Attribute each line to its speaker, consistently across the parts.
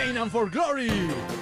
Speaker 1: And for Glory.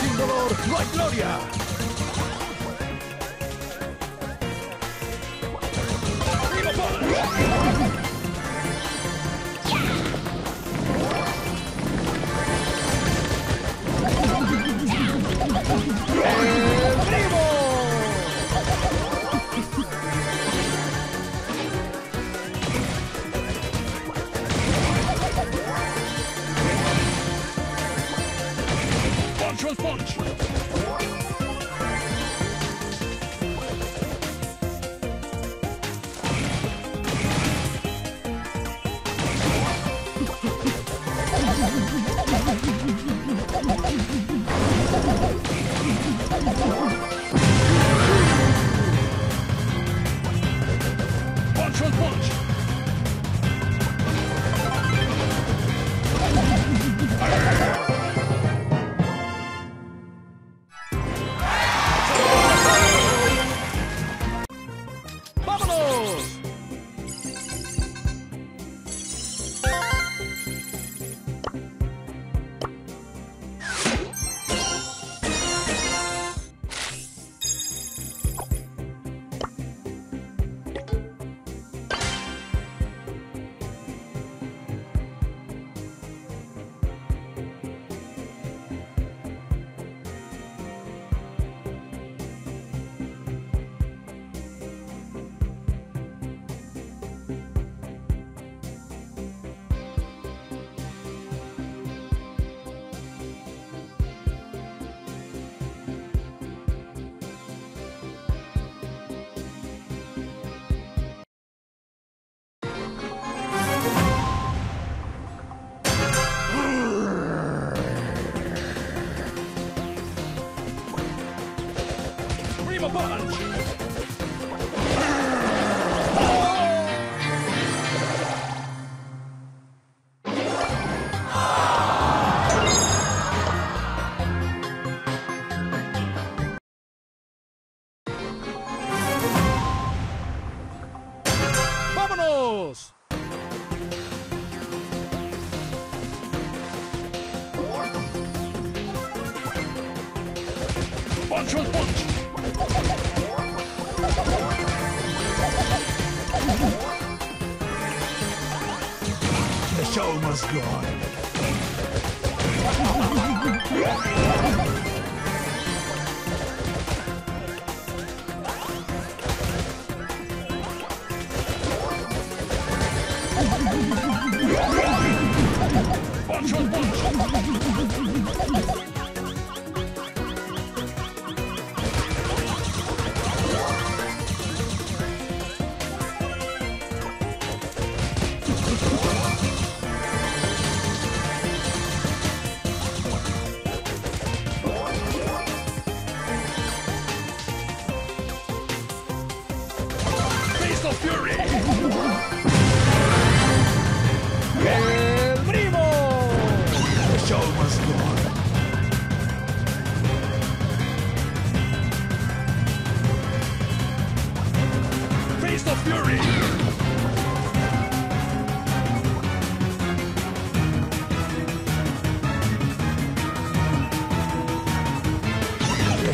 Speaker 1: Sin dolor no hay gloria. ¡Viva fonte. Punch on punch!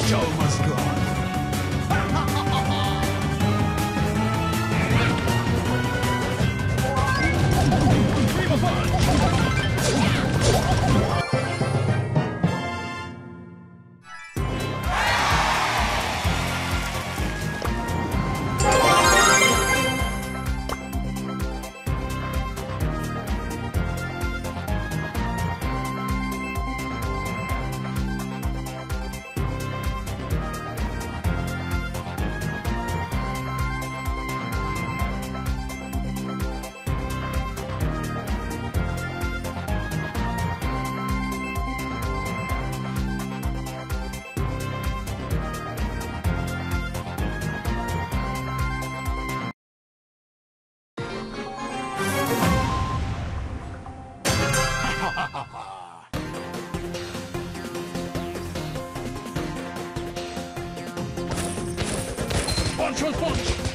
Speaker 1: show must go on. We will find. control point!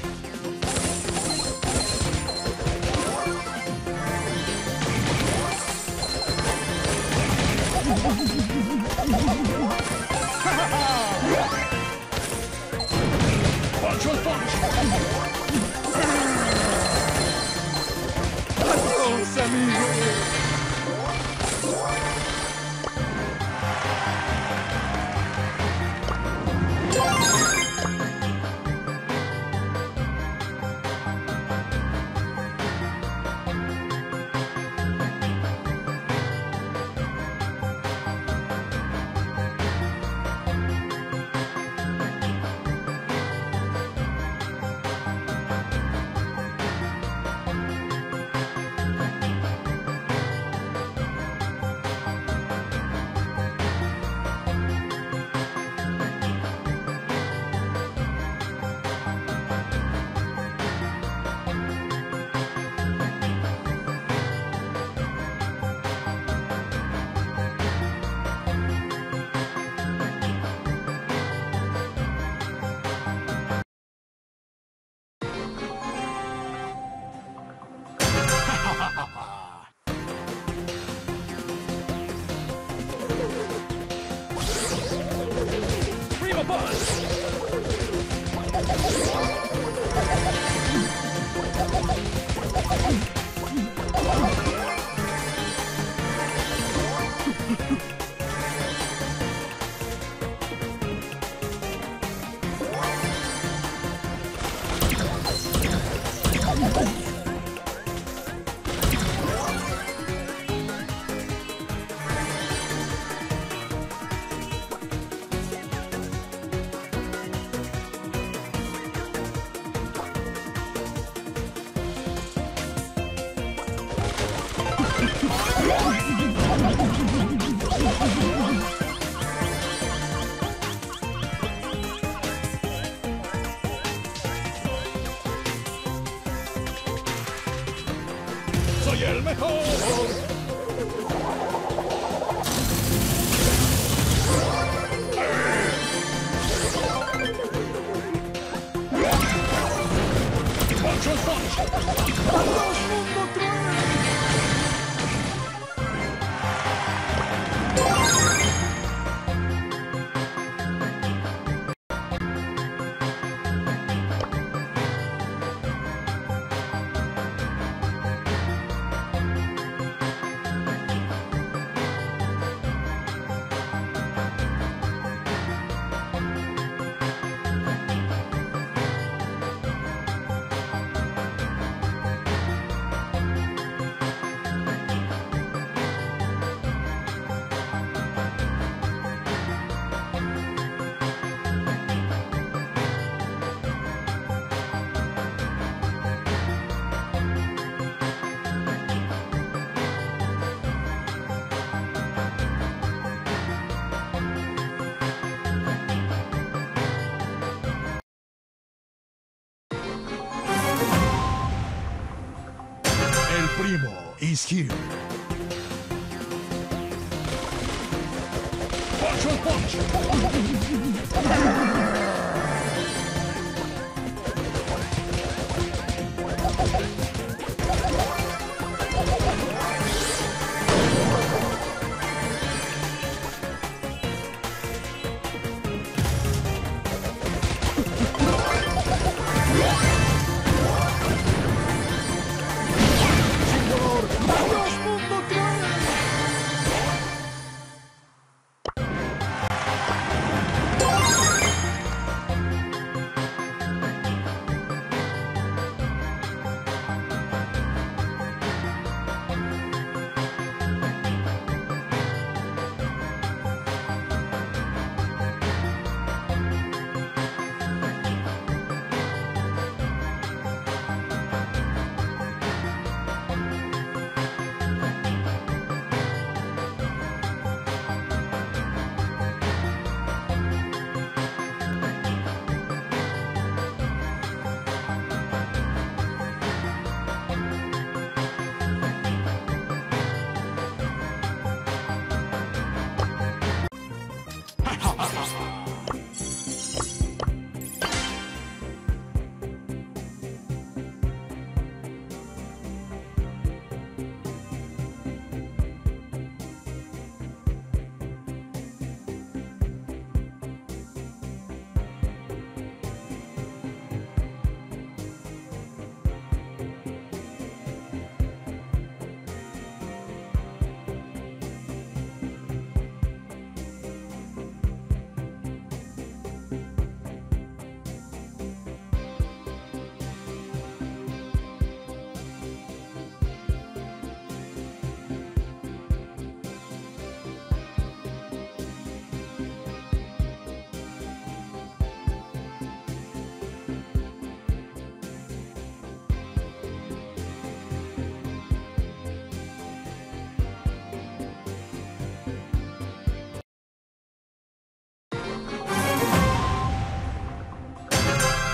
Speaker 1: here.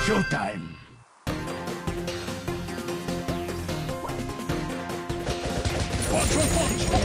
Speaker 1: Showtime! Control punch!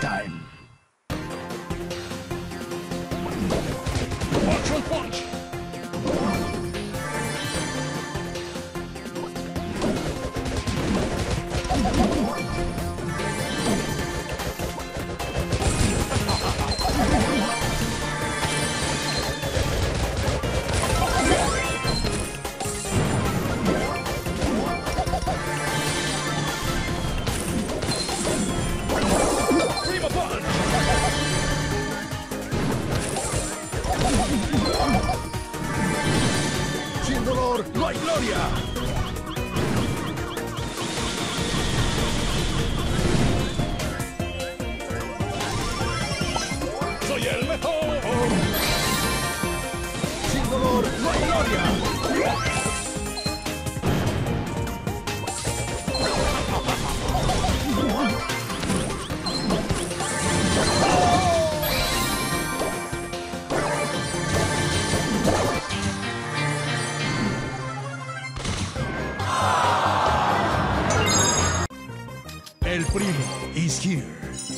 Speaker 1: Showtime! Primo is here.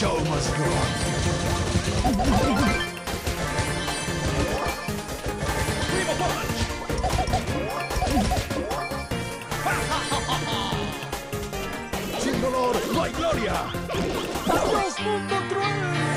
Speaker 2: Show must go on. Primo punch!
Speaker 1: Sin dolor, no hay gloria. ¡Adiós, mundo cruel!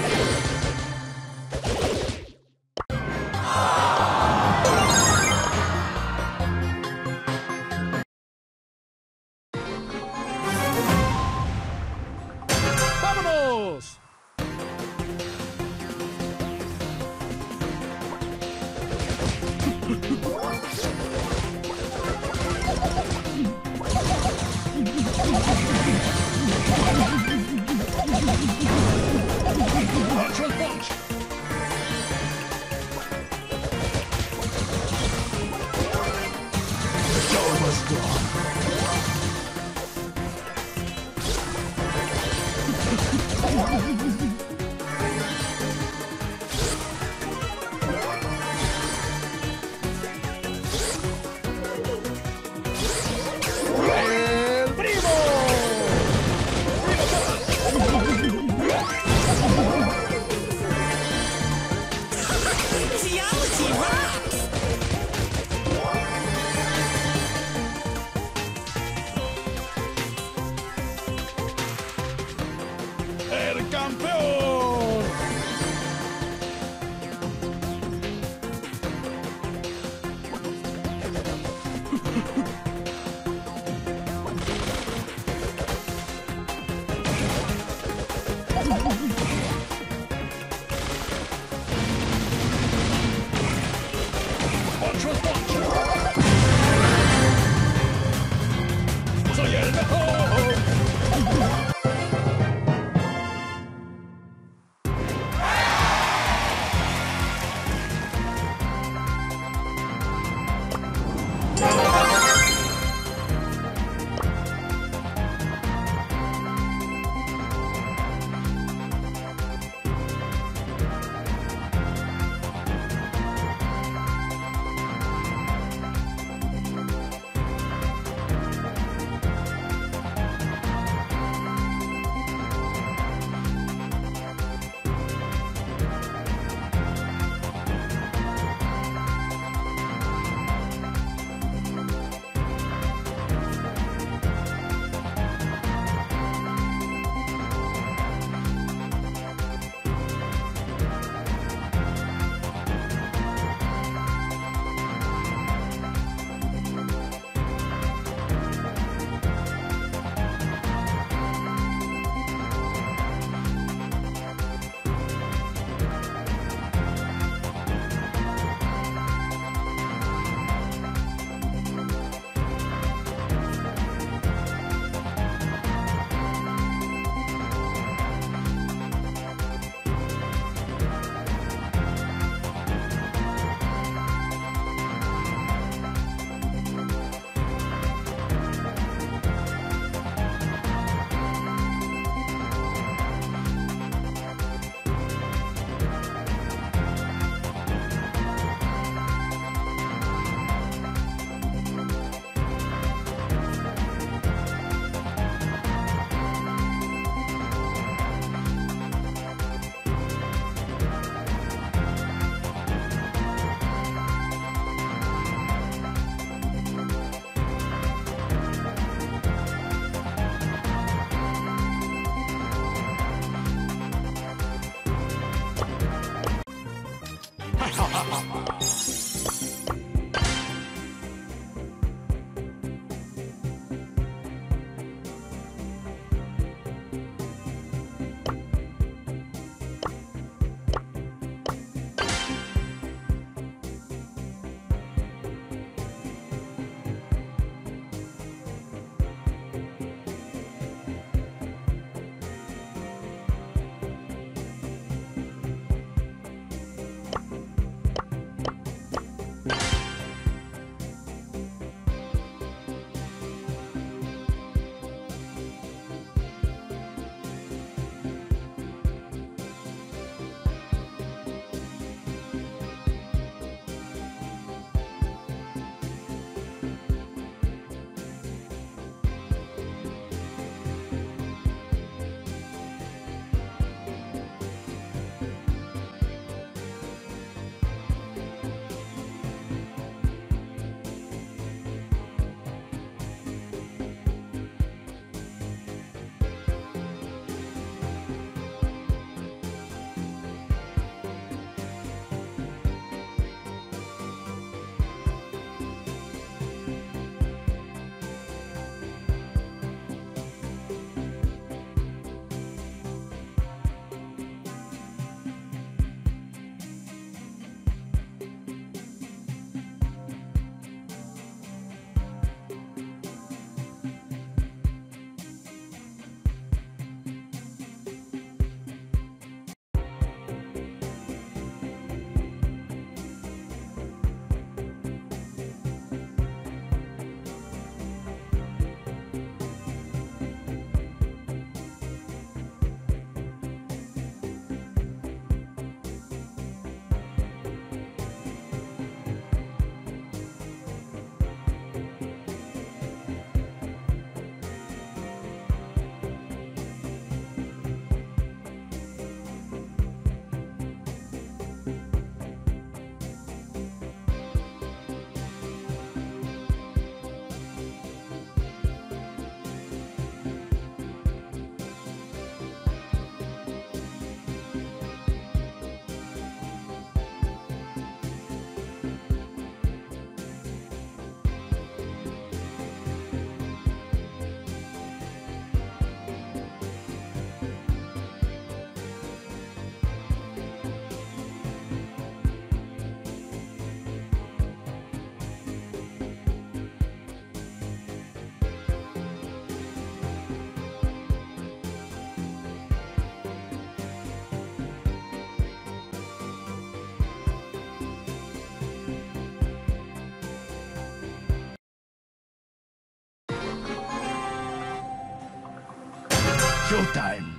Speaker 2: Showtime.